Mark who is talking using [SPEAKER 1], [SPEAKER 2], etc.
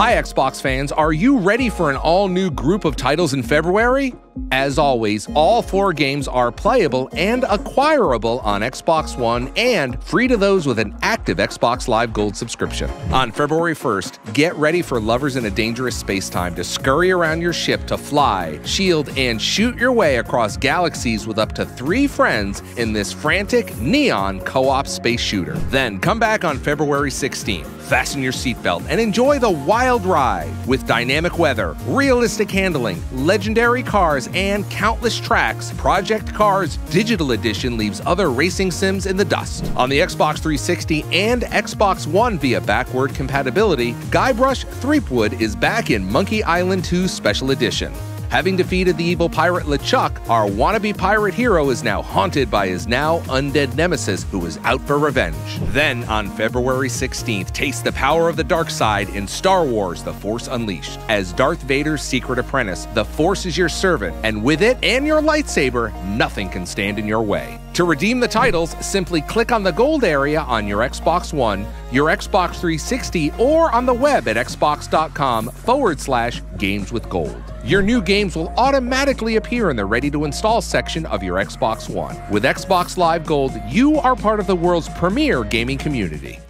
[SPEAKER 1] Hi, Xbox fans. Are you ready for an all new group of titles in February? As always, all four games are playable and acquirable on Xbox One and free to those with an active Xbox Live Gold subscription. On February 1st, get ready for lovers in a dangerous space time to scurry around your ship to fly, shield, and shoot your way across galaxies with up to three friends in this frantic neon co op space shooter. Then come back on February 16th, fasten your seatbelt, and enjoy the wild ride with dynamic weather, realistic handling, legendary cars, and countless tracks, Project Cars Digital Edition leaves other racing sims in the dust. On the Xbox 360 and Xbox One via backward compatibility, Guybrush Threepwood is back in Monkey Island 2 Special Edition. Having defeated the evil pirate LeChuck, our wannabe pirate hero is now haunted by his now undead nemesis who is out for revenge. Then, on February 16th, taste the power of the dark side in Star Wars The Force Unleashed. As Darth Vader's secret apprentice, the Force is your servant, and with it and your lightsaber, nothing can stand in your way. To redeem the titles, simply click on the gold area on your Xbox One, your Xbox 360, or on the web at xbox.com forward slash games with gold. Your new games will automatically appear in the ready to install section of your Xbox One. With Xbox Live Gold, you are part of the world's premier gaming community.